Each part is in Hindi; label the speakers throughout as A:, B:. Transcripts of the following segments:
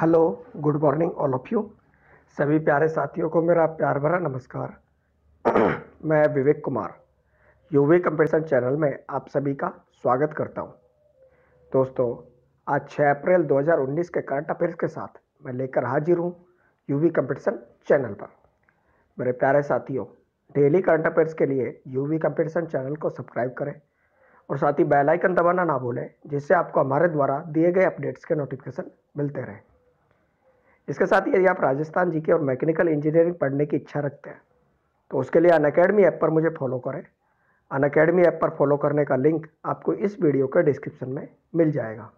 A: Hello good morning all of you सभी प्यारे साथियों को मेरा प्यार भरा नमस्कार। मैं Vivek Kumar, UV competition channel में आप सभी का स्वागत करता हूँ। दोस्तों, आज 6 अप्रैल 2019 के करंट अफेयर्स के साथ मैं लेकर हाजिर हूँ यूवी कंपटीशन चैनल पर। मेरे प्यारे साथियों, डेली करंट अफेयर्स के लिए यूवी कंपटीशन चैनल को सब्सक्राइब करें और साथ ही बेल आइकन दबाना ना भूलें, जिससे आपको हमारे द्वारा दिए गए अपडेट्स के नोटिफिकेशन मिलते रहें। इसके साथ ही यदि आप राजस्थान जी के और मैकेनिकल इंजीनियरिंग पढ़ने की इच्छा रखते हैं तो उसके लिए अन अकेडमी ऐप पर मुझे फॉलो करें। अन अकेडमी ऐप पर फॉलो करने का लिंक आपको इस वीडियो के डिस्क्रिप्शन में मिल जाएगा।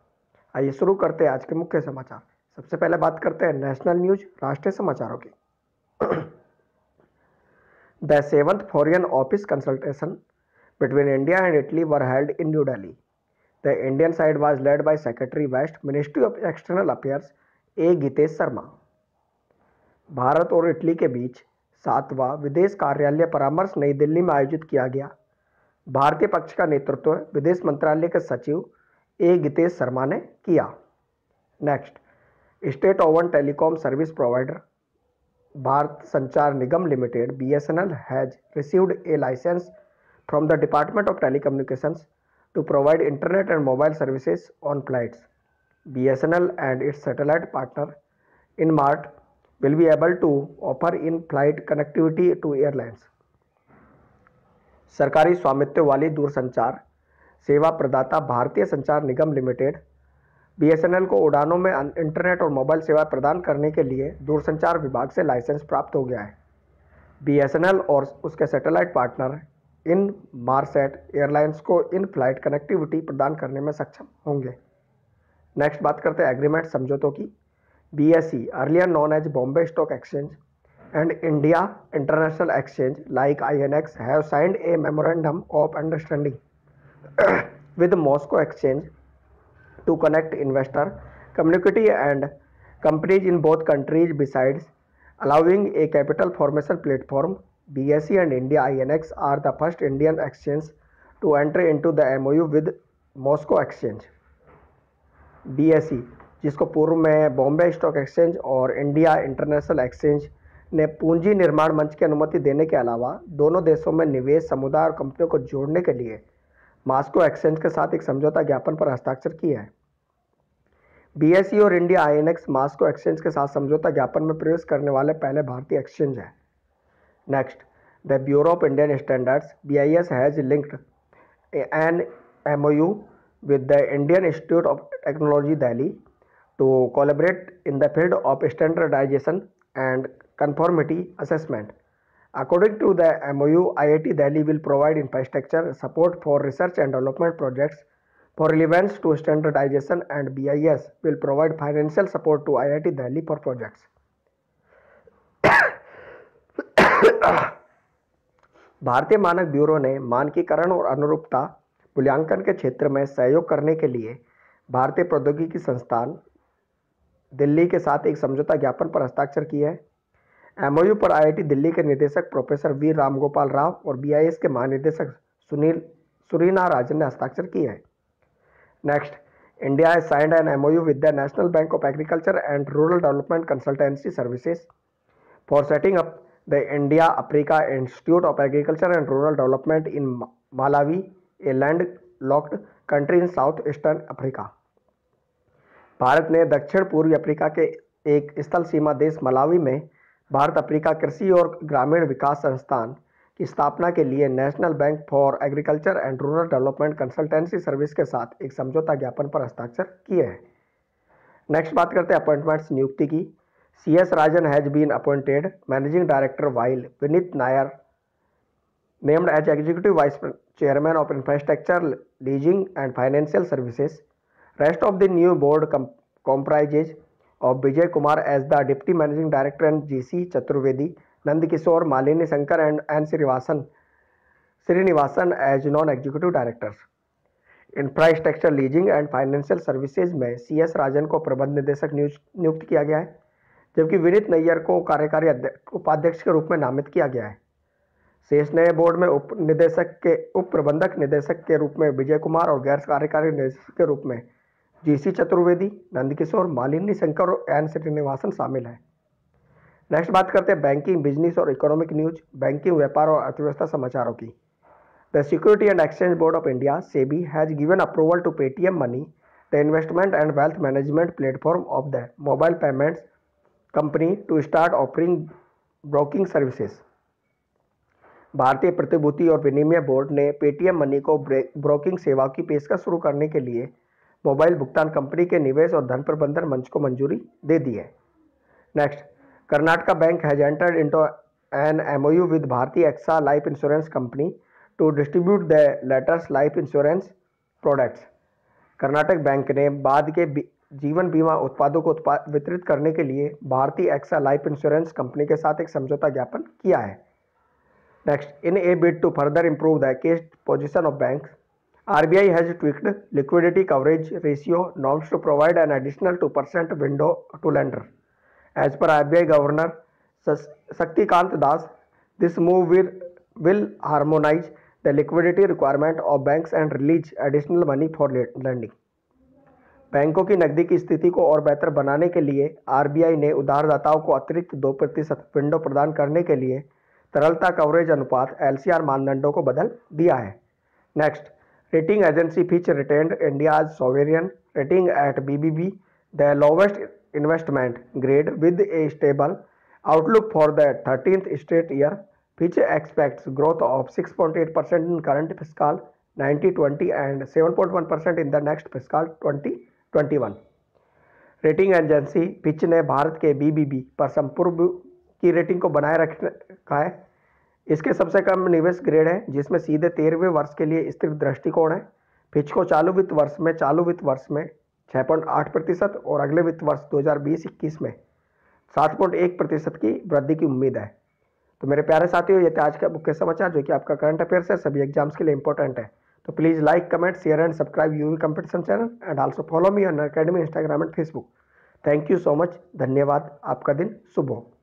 A: आइए शुरू करते हैं आज के मुख्य समाचार। सबसे पहले बात करते हैं नेशनल न्यूज़, राष्ट्रीय समाचारों की। The seventh foreign office consultation between India and Italy were held in New Delhi the Indian side was led by secretary west, ministry of external affairs A. Gitesh Sharma. Bharat और इटली के बीच सातवां विदेश कार्यालय परामर्श नई दिल्ली में आयोजित किया गया। भारतीय पक्ष का नेतृत्व विदेश मंत्रालय के सचिव ए. गीतेश शर्मा ने किया। Next, state owned telecom service provider, Bharat Sanchar Nigam limited B S N L has received a licence from the department of telecommunications to provide internet and mobile services on flights BSNL and its satellite partner Inmarsat will be able to offer in-flight connectivity to airlines. सरकारी स्वामित्व वाली दूरसंचार सेवा प्रदाता भारतीय संचार निगम लिमिटेड बीएसएनएल को उड़ानों में इंटरनेट और मोबाइल सेवा प्रदान करने के लिए दूरसंचार विभाग से लाइसेंस प्राप्त हो गया है बीएसएनएल और उसके satellite partner Inmarsat airlines को इन फ़्लाइट कनेक्टिविटी प्रदान करने में सक्षम होंगे नेक्स्ट बात करते हैं एग्रीमेंट समझौतों की B S C earlier known as Bombay stock exchange and India international exchange like I N X have signed a memorandum of understanding with Moscow exchange to connect investor community and companies in both countries besides allowing a capital formation platform BSE and India INX are the first Indian exchange to enter into the MOU with Moscow Exchange. BSE e, जिसको पूर्व में बॉम्बे स्टॉक एक्सचेंज और इंडिया इंटरनेशनल एक्सचेंज ने पूंजी निर्माण मंच की अनुमति देने के अलावा दोनों देशों में निवेश समुदाय और कंपनियों को जोड़ने के लिए मास्को एक्सचेंज के साथ एक समझौता ज्ञापन पर हस्ताक्षर किया है। बीएसई e और इंडिया आईएनएक्स मास्को एक्सचेंज के साथ समझौता ज्ञापन में प्रवेश करने वाले पहले भारतीय एक्सचेंज है। Next the bureau of Indian standards B S has linked an MOU with the Indian Institute of Technology Delhi to collaborate in the field of standardization and conformity assessment. According to the MOU, IIT Delhi will provide infrastructure support for research and development projects for relevance to standardization and BIS will provide financial support to IIT Delhi for projects. भारतीय मानक ब्यूरो ने मानकीकरण और अनुरूपता मूल्यांकन के क्षेत्र में सहयोग करने के लिए भारतीय प्रौद्योगिकी संस्थान दिल्ली के साथ एक समझौता ज्ञापन पर हस्ताक्षर किए हैं। एमओयू पर आईआईटी दिल्ली के निदेशक प्रोफेसर वी रामगोपाल राव और बीआईएस के महानिदेशक सुनील सुरीना राजन ने हस्ताक्षर किए हैं। Next India as signed and M O with the national bank of agriculture and rural development consultancy services for setting up the India Africa institute of agriculture and rural development in Malawi a land locked country in south eastern Africa Bharat ने दक्षिण पूर्वी अफ्रीका के एक स्थल सीमा देश मलावी में भारत अफ्रीका कृषि और ग्रामीण विकास संस्थान की स्थापना के लिए national bank for agriculture and rural development consultancy service के साथ एक समझौता ज्ञापन पर हस्ताक्षर किए हैं नेक्स्ट बात करते हैं अपॉइंटमेंट्स नियुक्ति की C S Rajan has been appointed managing director while Vineet Nair as Executive Vice Chairman of Infrastructure, Leasing and Financial Services. Rest of the new board com comprises of Vijay Kumar as the Deputy Managing Director and GC Chaturvedi, Nandikishore, Malini Shankar and N. Srinivasan, Srinivasan as non-executive directors. Infrastructure leasing and financial services में सी एस राजन को प्रबंध निदेशक नियुक्त किया गया है जबकि विनीत नैयर को कार्यकारी उपाध्यक्ष के रूप में नामित किया गया है शेष नए बोर्ड में उप निदेशक के उप प्रबंधक निदेशक के रूप में विजय कुमार और गैर कार्यकारी निदेशक के रूप में जीसी चतुर्वेदी नंदकिशोर मालिनी शंकर और एन श्रीनिवासन शामिल हैं। नेक्स्ट बात करते हैं बैंकिंग बिज़नेस और इकोनॉमिक न्यूज़ बैंकिंग व्यापार और अर्थव्यवस्था समाचारों की। The security and exchange board of India SEBI has given approval to Paytm money the investment and wealth management platform of the mobile payments company to start offering broking services भारतीय प्रतिभूति और विनिमय बोर्ड ने पेटीएम मनी को ब्रोकिंग सेवा की पेशकश शुरू करने के लिए मोबाइल भुगतान कंपनी के निवेश और धन प्रबंधन मंच को मंजूरी दे दी है। Next Karnataka bank has entered into an MOU with Bharatiya AXA life insurance company to distribute the latter's life insurance products Karnataka bank ने बाद के जीवन बीमा उत्पादों को उत्पाद वितरित करने के लिए भारतीय एक्सा लाइफ इंश्योरेंस कंपनी के साथ एक समझौता ज्ञापन किया है। Next in a bid to further improve the cash position of banks, RBI has tweaked liquidity coverage ratio norms to provide an additional 2% window to lender. As per RBI Governor Saktikant Das, this move will, will harmonize the liquidity requirement of banks and release additional money for lending. बैंकों की नकदी की स्थिति को और बेहतर बनाने के लिए आरबीआई ने उधारदाताओं को अतिरिक्त दो प्रतिशत विंडो प्रदान करने के लिए तरलता कवरेज अनुपात एलसीआर मानदंडों को बदल दिया है next rating agency Fitch retain India sovereign rating at B B B the lowest investment grade with a stable outlook for the thirteen straight year Fitch expects growth of 6.8 percent in current fiscal 1920 and 7.1 percent in the next fiscal 2021 rating agency Fitch ने भारत के बीबीबी पर संपूर्व की रेटिंग को बनाए रखा है। इसके सबसे कम निवेश ग्रेड है, जिसमें सीधे तेरहवें वर्ष के लिए स्थिर दृष्टिकोण है। फिच को चालू वित्त वर्ष में, चालू वित्त वर्ष में 6.8 प्रतिशत और अगले वित्त वर्ष 2020-21 में 7.1 प्रतिशत की वृद्धि की उम्मीद है। तो मेरे प्यारे साथियों, ये थे आज का मुख्य समाचार, जो कि आपका करंट अफेयर्स है सभी एग्ज़ाम्स के लिए इंपॉर्टेंट है। तो please like comment share and subscribe UV competition channel and also follow me on academy Instagram and Facebook thank you so much धन्यवाद। आपका दिन शुभ हो।